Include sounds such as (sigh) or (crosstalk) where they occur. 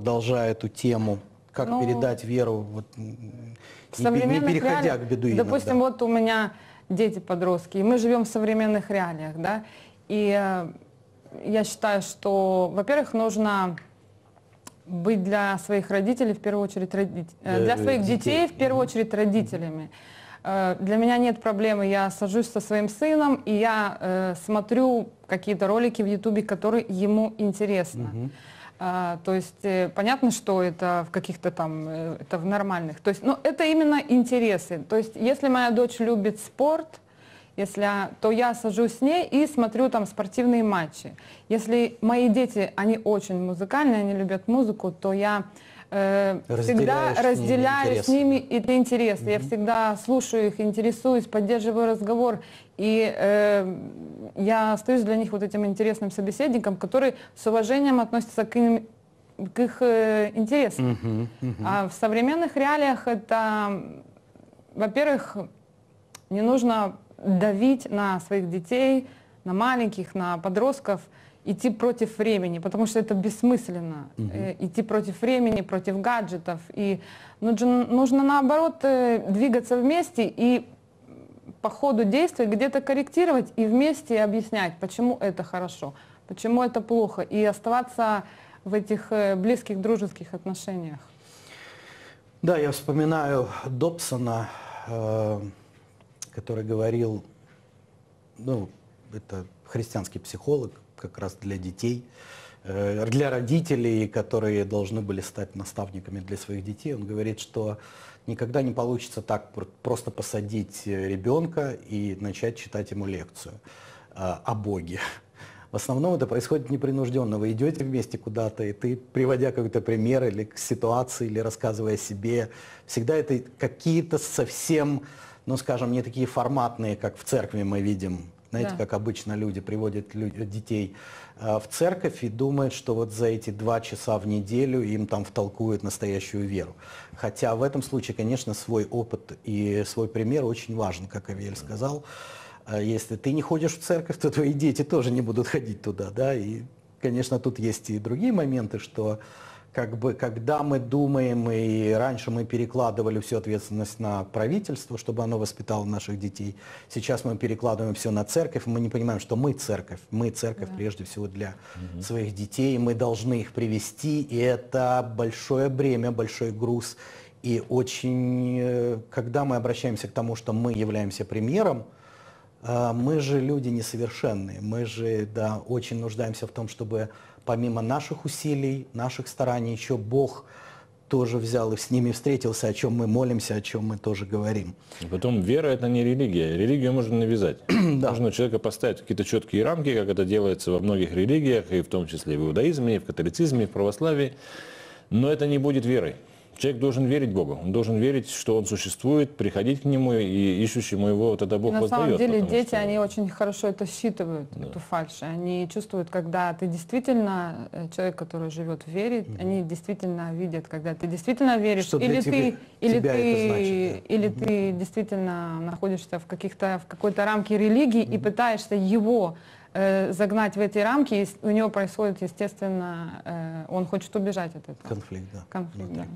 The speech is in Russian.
продолжая эту тему, как Ну, передать веру, вот, не, переходя реалиях, к бедуинам. Допустим, да. вот у меня дети-подростки, и мы живем в современных реалиях, да, и э, я считаю, что, во-первых, нужно быть для своих родителей в первую очередь роди- э, Для, для своих детей. детей в первую очередь родителями. Э, Для меня нет проблемы, я сажусь со своим сыном и я э, смотрю какие-то ролики в Ютубе, которые ему интересно. А, то есть э, понятно, что это в каких-то там, э, это в нормальных. То есть, ну, это именно интересы. То есть, если моя дочь любит спорт, если, то я сажусь с ней и смотрю там спортивные матчи. Если мои дети, они очень музыкальные, они любят музыку, то я э, всегда разделяю с ними эти интересы. Я всегда слушаю их, интересуюсь, поддерживаю разговор. И э, я остаюсь для них вот этим интересным собеседником, который с уважением относится к, им- к их э, интересам. Мгм, мгм. А в современных реалиях это, во-первых, не нужно давить на своих детей, на маленьких, на подростков, идти против времени, потому что это бессмысленно. Э, идти против времени, против гаджетов. И нужно, нужно наоборот э, двигаться вместе и по ходу действия где-то корректировать и вместе объяснять, почему это хорошо, почему это плохо, и оставаться в этих э, близких дружеских отношениях. Да, я вспоминаю Добсона, э, который говорил, ну, это христианский психолог, как раз для детей, э, для родителей, которые должны были стать наставниками для своих детей. Он говорит, что никогда не получится так пр- просто посадить э, ребенка и начать читать ему лекцию э, о Боге. В основном это происходит непринужденно. Вы идете вместе куда-то, и ты, приводя какой-то пример или к ситуации, или рассказывая о себе, всегда это какие-то совсем, ну скажем, не такие форматные, как в церкви мы видим. Знаете, Да. как обычно люди приводят детей э, в церковь и думают, что вот за эти два часа в неделю им там втолкуют настоящую веру. Хотя в этом случае, конечно, свой опыт и свой пример очень важен, как Авель сказал. А Если ты не ходишь в церковь, то твои дети тоже не будут ходить туда, да, и, конечно, тут есть и другие моменты, что как бы, когда мы думаем, и раньше мы перекладывали всю ответственность на правительство, чтобы оно воспитало наших детей, сейчас мы перекладываем все на церковь, мы не понимаем, что мы церковь, мы церковь прежде всего для своих детей, мы должны их привести, и это большое бремя, большой груз, и очень, э, когда мы обращаемся к тому, что мы являемся премьером, Мы же люди несовершенные, мы же да, очень нуждаемся в том, чтобы помимо наших усилий, наших стараний, еще Бог тоже взял и с ними встретился, о чем мы молимся, о чем мы тоже говорим. И потом вера это не религия. Религию можно навязать. (clears throat) Можно у человека поставить какие-то четкие рамки, как это делается во многих религиях, и в том числе и в иудаизме, и в католицизме, и в православии. Но это не будет верой. Человек должен верить Богу. Он должен верить, что Он существует, приходить к Нему, и ищущему Его тогда И Бог на самом воздает. деле потому дети, что- они очень хорошо это считывают, эту фальшь. Они чувствуют, когда ты действительно э, человек, который живет в вере, они действительно видят, когда ты действительно веришь, Что или тебе- ты, или тебя ты, это значит, да. или ты действительно находишься в каких-то в какой-то рамке религии и пытаешься его э, загнать в эти рамки, и у него происходит, естественно, э, он хочет убежать от этого Конфликт, да. конфликта. внутри.